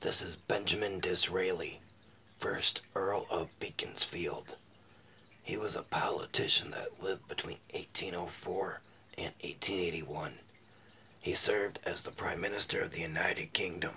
This is Benjamin Disraeli, first Earl of Beaconsfield. He was a politician that lived between 1804 and 1881. He served as the Prime Minister of the United Kingdom